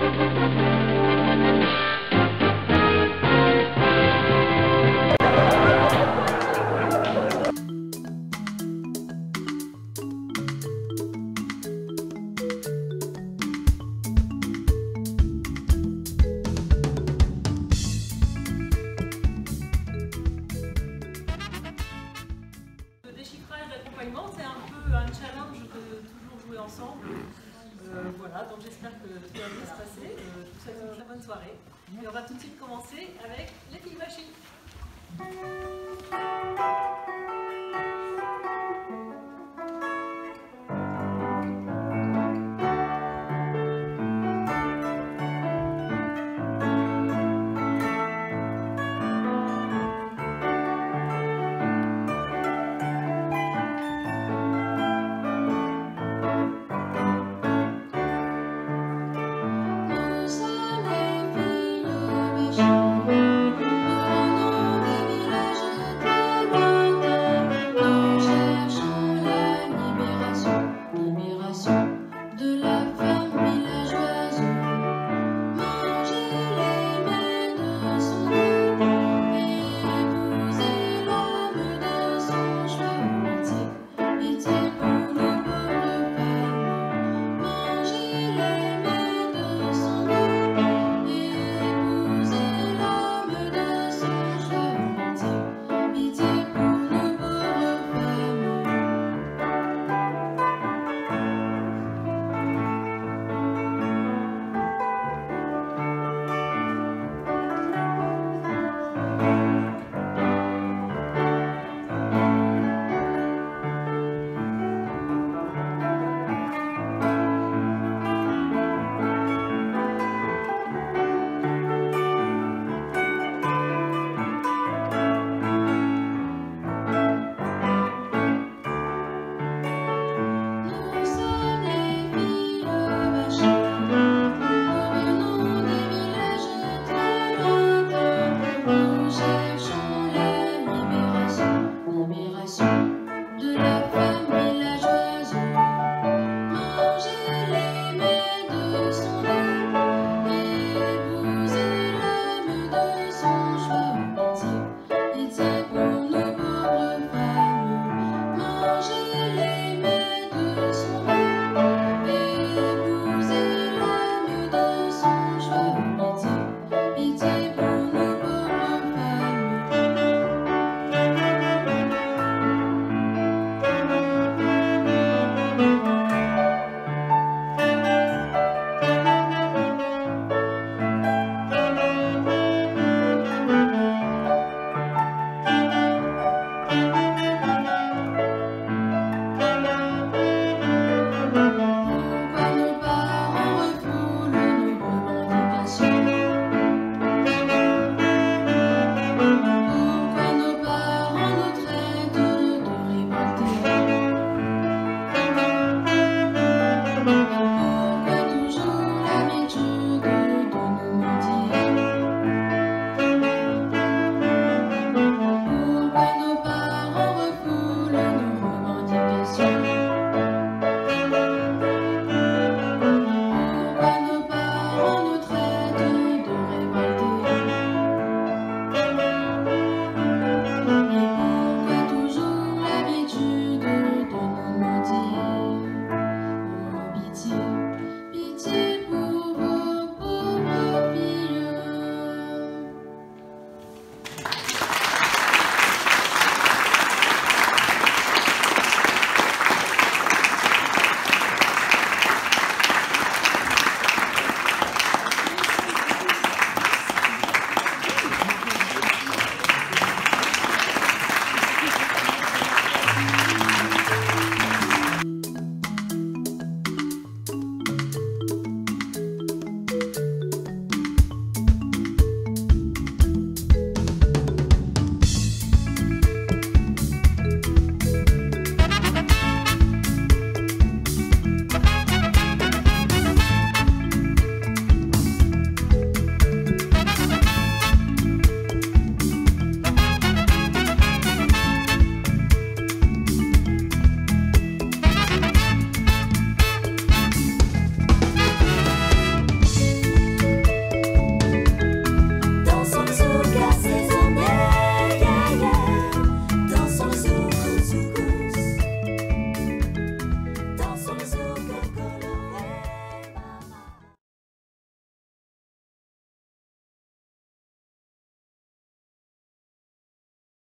Le déchiffrage d'accompagnement, c'est un peu un challenge de toujours jouer ensemble. Euh, voilà, donc j'espère que tout va bien se passer. Je vous souhaite une très bonne soirée. Et on va tout de suite commencer avec les filles machines.